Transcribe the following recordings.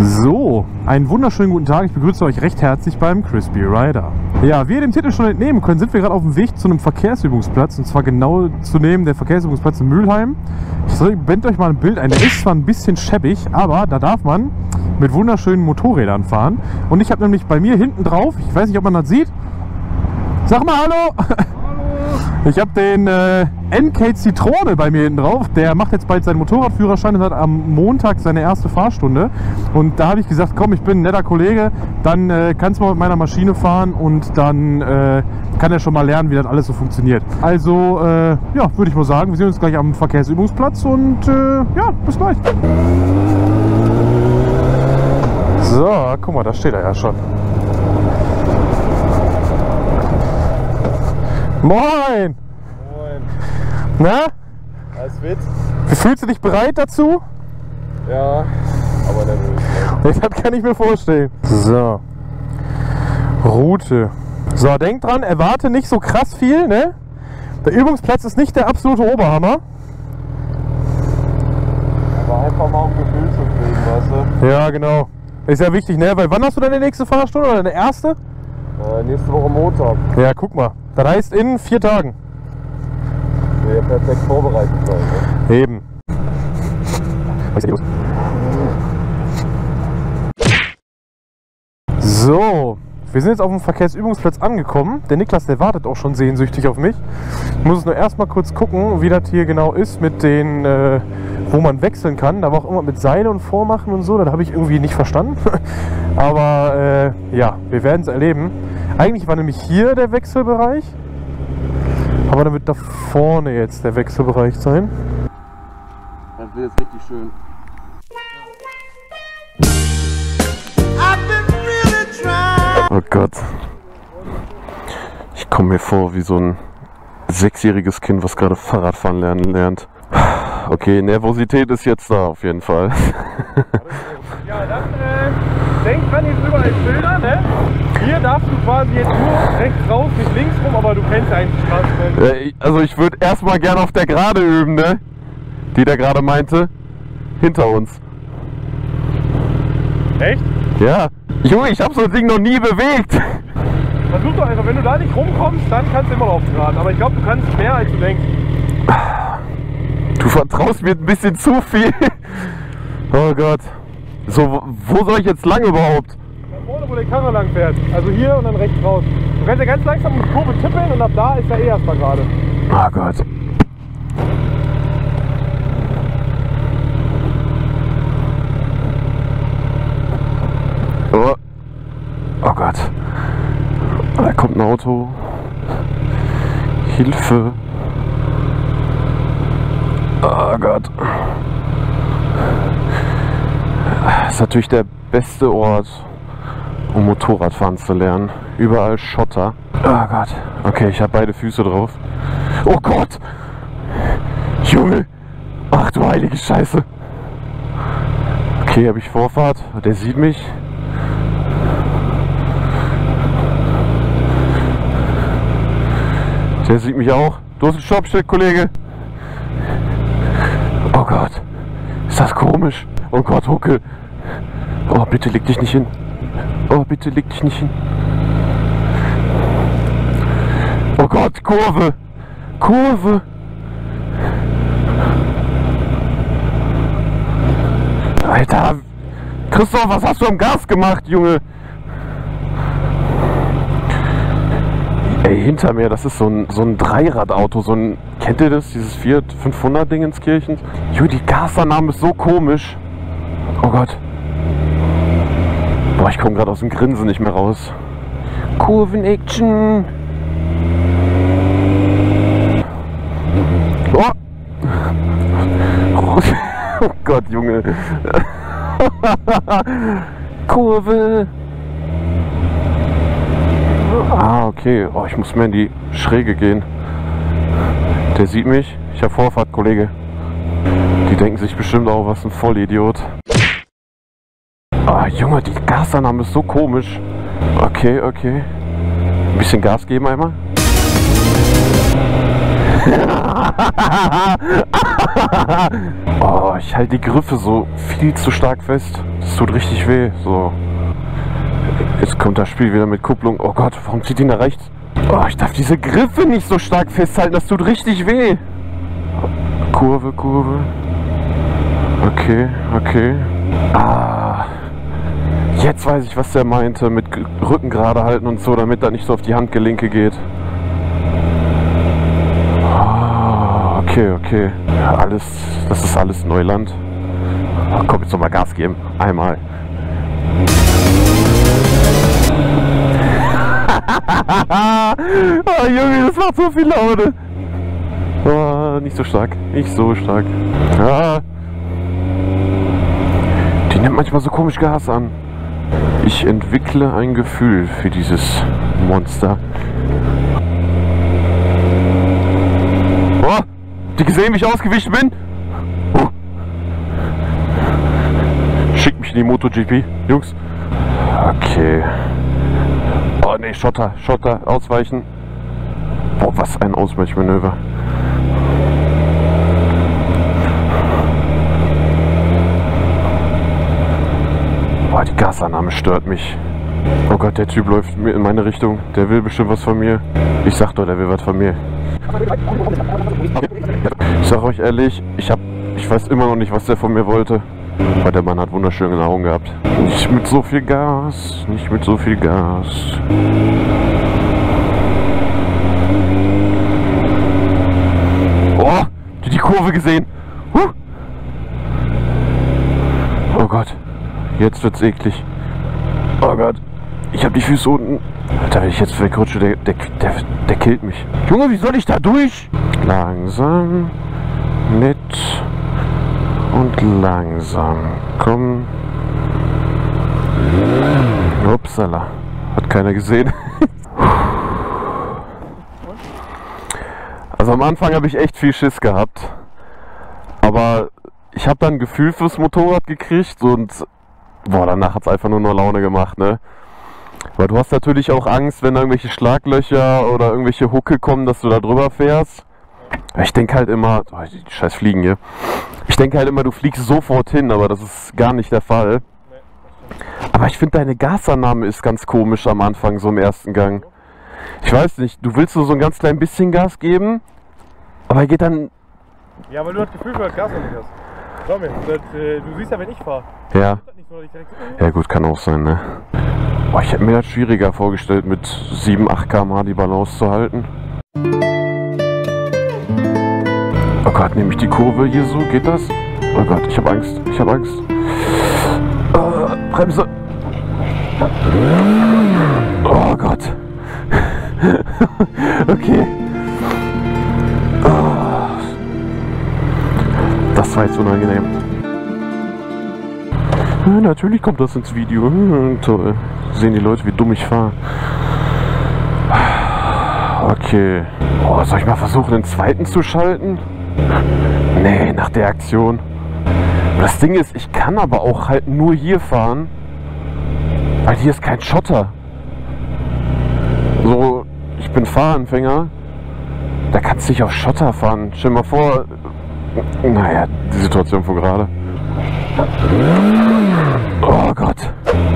So, einen wunderschönen guten Tag. Ich begrüße euch recht herzlich beim Crispy Rider. Ja, wie ihr dem Titel schon entnehmen könnt, sind wir gerade auf dem Weg zu einem Verkehrsübungsplatz. Und zwar genau zu nehmen der Verkehrsübungsplatz in Mülheim. Ich blende euch mal ein Bild ein. Der ist zwar ein bisschen schäbig, aber da darf man mit wunderschönen Motorrädern fahren. Und ich habe nämlich bei mir hinten drauf, ich weiß nicht, ob man das sieht. Sag mal Hallo! Ich habe den äh, NK Zitrone bei mir hinten drauf. Der macht jetzt bald seinen Motorradführerschein und hat am Montag seine erste Fahrstunde. Und da habe ich gesagt, komm, ich bin ein netter Kollege, dann äh, kannst du mal mit meiner Maschine fahren und dann äh, kann er schon mal lernen, wie das alles so funktioniert. Also, äh, ja, würde ich mal sagen, wir sehen uns gleich am Verkehrsübungsplatz und äh, ja, bis gleich. So, guck mal, da steht er ja schon. Moin! Moin. Na? Alles fit? Fühlst du dich bereit dazu? Ja, aber nervös. Das kann ich mir vorstellen. So. Route. So, denk dran, erwarte nicht so krass viel, ne? Der Übungsplatz ist nicht der absolute Oberhammer. Aber einfach mal um Gefühl zu kriegen, weißt Ja, genau. Ist ja wichtig, ne? Weil wann hast du deine nächste Fahrstunde oder deine erste? Äh, nächste Woche Montag. Ja, guck mal. Das heißt in vier Tagen. Wir ja perfekt vorbereitet sein. Ne? Eben. So, wir sind jetzt auf dem Verkehrsübungsplatz angekommen. Der Niklas, der wartet auch schon sehnsüchtig auf mich. Ich muss es nur erstmal kurz gucken, wie das hier genau ist mit den, äh, wo man wechseln kann. Da war auch immer mit Seile und Vormachen und so. Das habe ich irgendwie nicht verstanden. Aber äh, ja, wir werden es erleben. Eigentlich war nämlich hier der Wechselbereich. Aber dann wird da vorne jetzt der Wechselbereich sein. Das wird jetzt richtig schön. Oh Gott. Ich komme mir vor wie so ein sechsjähriges Kind, was gerade Fahrradfahren lernen lernt. Okay, Nervosität ist jetzt da auf jeden Fall. Ja, dann äh, denk dran, hier sind überall Schilder, ne? Hier darfst du quasi jetzt nur rechts raus, nicht links rum, aber du kennst eigentlich die Straße. Äh, Also ich würde erstmal gerne auf der Gerade üben, ne? Die der gerade meinte. Hinter uns. Echt? Ja. Junge, ich habe so ein Ding noch nie bewegt. Versuch doch einfach, wenn du da nicht rumkommst, dann kannst du immer noch aufs Rad. Aber ich glaube, du kannst mehr als du denkst. Du vertraust mir ein bisschen zu viel. Oh Gott. So, wo- soll ich jetzt lang überhaupt? Da vorne, wo der Karre lang fährt. Also hier und dann rechts raus. Du kannst ja ganz langsam um die Kurve tippeln und ab da ist er eh erstmal gerade. Oh Gott. Oh. oh Gott. Da kommt ein Auto. Hilfe. Gott. Das ist natürlich der beste Ort, um Motorradfahren zu lernen. Überall Schotter. Oh Gott. Okay, ich habe beide Füße drauf. Oh Gott! Junge! Ach du heilige Scheiße! Okay, habe ich Vorfahrt. Der sieht mich. Der sieht mich auch. Du hast ein Stoppschild, Kollege. Gott. Ist das komisch? Oh Gott, Huckel. Oh, bitte leg dich nicht hin. Oh, bitte leg dich nicht hin. Oh Gott, Kurve! Kurve! Alter! Christoph, was hast du am Gas gemacht, Junge? Ey, hinter mir, das ist so ein, so ein Dreiradauto, so ein, kennt ihr das, dieses Fiat 500 Ding ins Kirchen? Junge, die Gasannahme ist so komisch. Oh Gott. Boah, ich komme gerade aus dem Grinsen nicht mehr raus. Kurven-Action! Oh. oh Gott, Junge. Kurve. Ah, okay. Oh, ich muss mehr in die Schräge gehen. Der sieht mich. Ich habe Vorfahrt, Kollege. Die denken sich bestimmt auch, was ein Vollidiot. Ah, Junge, die Gasannahme ist so komisch. Okay, okay. Ein bisschen Gas geben einmal. oh, ich halte die Griffe so viel zu stark fest. Das tut richtig weh. So. Jetzt kommt das Spiel wieder mit Kupplung. Oh Gott, warum zieht ihn da rechts? Oh, ich darf diese Griffe nicht so stark festhalten. Das tut richtig weh. Kurve, Kurve. Okay, okay. Ah. Jetzt weiß ich, was der meinte mit Rücken gerade halten und so, damit er nicht so auf die Handgelenke geht. Ah, okay, okay. Alles, das ist alles Neuland. Ach, komm, jetzt nochmal Gas geben. Einmal. oh, Junge, das macht so viel Laune. Oh, nicht so stark. Nicht so stark. Ja. Die nimmt manchmal so komisch Gas an. Ich entwickle ein Gefühl für dieses Monster. Oh, die gesehen, wie ich ausgewichen bin? Oh. Schickt mich in die MotoGP, Jungs. Okay. Oh ne, Schotter, Schotter, ausweichen. Boah, was ein Ausweichmanöver. Boah, die Gasannahme stört mich. Oh Gott, der Typ läuft in meine Richtung. Der will bestimmt was von mir. Ich sag doch, der will was von mir. Ich sag euch ehrlich, ich hab, ich weiß immer noch nicht, was der von mir wollte. Aber der Mann hat wunderschöne Augen gehabt. Nicht mit so viel Gas, nicht mit so viel Gas. Oh, die, Kurve gesehen. Huh. Oh Gott, jetzt wird's eklig. Oh Gott, ich habe die Füße unten. Alter, wenn ich jetzt wegrutsche, der, der, der, der killt mich. Junge, wie soll ich da durch? Langsam, mit und langsam. Komm. Upsala. Hat keiner gesehen. Also am Anfang habe ich echt viel Schiss gehabt. Aber ich habe dann ein Gefühl fürs Motorrad gekriegt und boah, danach hat es einfach nur noch Laune gemacht, ne? Weil du hast natürlich auch Angst, wenn irgendwelche Schlaglöcher oder irgendwelche Hucke kommen, dass du da drüber fährst. Ich denke halt immer, oh, die scheiß Fliegen hier. Ich denke halt immer, du fliegst sofort hin, aber das ist gar nicht der Fall. Aber ich finde, deine Gasannahme ist ganz komisch am Anfang, so im ersten Gang. Ich weiß nicht, du willst nur so ein ganz klein bisschen Gas geben, aber er geht dann. Ja, weil du das Gefühl für das Gas noch nicht hast. Glaub mir, das, äh, du siehst ja, wenn ich fahre. Ja. So, Ja, gut, kann auch sein, ne? Boah, ich hätte mir das schwieriger vorgestellt, mit 7, 8 km/h die Balance zu halten. Oh Gott, nehme ich die Kurve hier so? Geht das? Oh Gott, ich habe Angst. Ich habe Angst. Äh, Bremse. Oh Gott. okay. Oh. Das war jetzt unangenehm. Natürlich kommt das ins Video. Hm, Toll. Sehen die Leute, wie dumm ich fahre. Okay. Oh, soll ich mal versuchen, den zweiten zu schalten? Nee, nach der Aktion. Das Ding ist, ich kann aber auch halt nur hier fahren, weil hier ist kein Schotter. So, ich bin Fahranfänger. Da kannst du nicht auf Schotter fahren. Stell mal vor, naja, die Situation von gerade. Oh Gott.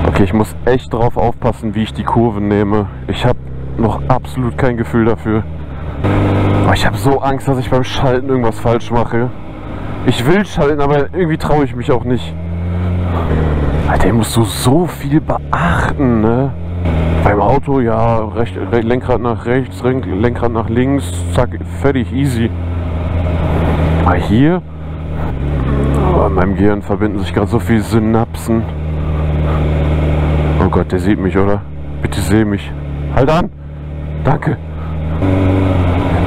Okay, ich muss echt drauf aufpassen, wie ich die Kurven nehme. Ich habe noch absolut kein Gefühl dafür. Aber ich habe so Angst, dass ich beim Schalten irgendwas falsch mache. Ich will schalten, aber irgendwie traue ich mich auch nicht. Alter, musst du so viel beachten, ne? Beim Auto, ja, recht, Lenkrad nach rechts, Lenkrad nach links, zack, fertig, easy. Aber hier, oh, in meinem Gehirn verbinden sich gerade so viele Synapsen. Oh Gott, der sieht mich, oder? Bitte seh mich. Halt an! Danke.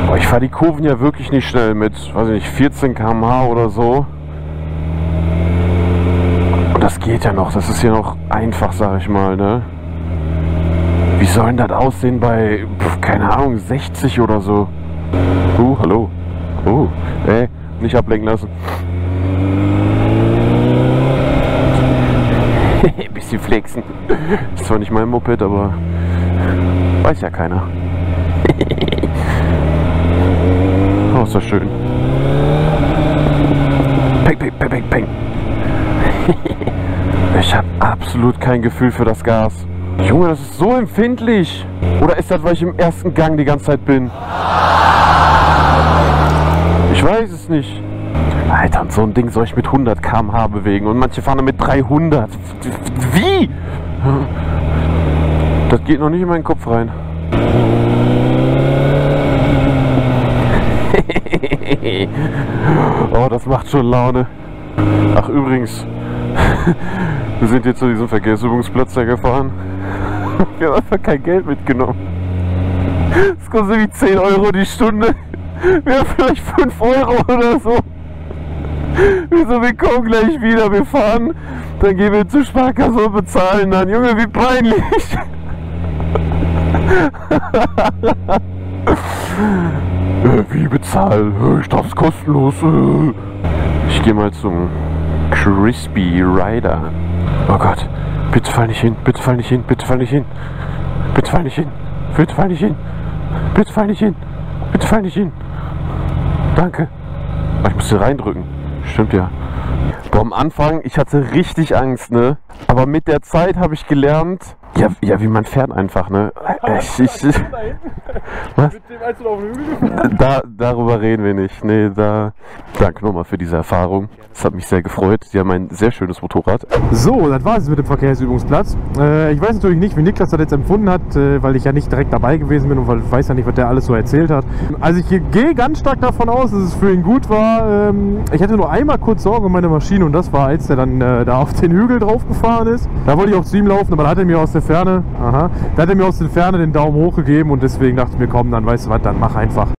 Oh, ich fahre die Kurven ja wirklich nicht schnell mit, weiß ich nicht, 14 km/h oder so. Und das geht ja noch, das ist ja noch einfach, sag ich mal, ne? Wie soll denn das aussehen bei, pf, keine Ahnung, 60 oder so? Uh, hallo. Oh, ey, nicht ablenken lassen. Bisschen flexen. Ist zwar nicht mein Moped, aber weiß ja keiner. Das schön. Peng, peng, peng, peng, peng. Ich habe absolut kein Gefühl für das Gas. Junge, das ist so empfindlich. Oder ist das, weil ich im ersten Gang die ganze Zeit bin? Ich weiß es nicht. Alter, und so ein Ding soll ich mit 100 km/h bewegen und manche fahren mit 300. Wie? Das geht noch nicht in meinen Kopf rein. oh, das macht schon Laune. Ach, übrigens, wir sind jetzt zu diesem Verkehrsübungsplatz da gefahren. Wir haben einfach kein Geld mitgenommen. Das kostet wie 10 Euro die Stunde. Wir haben vielleicht 5 Euro oder so. Wieso, wir kommen gleich wieder, wir fahren, dann gehen wir zur Sparkasse und bezahlen dann. Junge, wie peinlich. Äh, Wie bezahlen? Äh, Ich darf es kostenlos. äh. Ich gehe mal zum Crispy Rider. Oh Gott, bitte fall nicht hin, bitte fall nicht hin, bitte fall nicht hin. Bitte fall nicht hin, bitte fall nicht hin. Bitte fall nicht hin, bitte fall nicht hin. Danke. Aber ich muss hier reindrücken. Stimmt ja. Boah, am Anfang, ich hatte richtig Angst, ne? Aber mit der Zeit habe ich gelernt, ja, ja, wie man fährt einfach, ne? Ich, ich, was? Mit dem, als du auf den Hügel gefahren Da, darüber reden wir nicht. Nee, da. Danke nochmal für diese Erfahrung. Das hat mich sehr gefreut. Sie haben ein sehr schönes Motorrad. So, das war es mit dem Verkehrsübungsplatz. Äh, ich weiß natürlich nicht, wie Niklas das jetzt empfunden hat, äh, weil ich ja nicht direkt dabei gewesen bin und weil ich weiß ja nicht, was der alles so erzählt hat. Also ich gehe ganz stark davon aus, dass es für ihn gut war. Ähm, ich hatte nur einmal kurz Sorge um meine Maschine und das war, als er dann äh, da auf den Hügel drauf gefahren ist. Da wollte ich auch zu ihm laufen, aber da hat er mir aus der Ferne, aha, da hat er mir aus der Ferne den Daumen hoch gegeben und deswegen dachte ich mir, komm, dann weißt du was, dann mach einfach.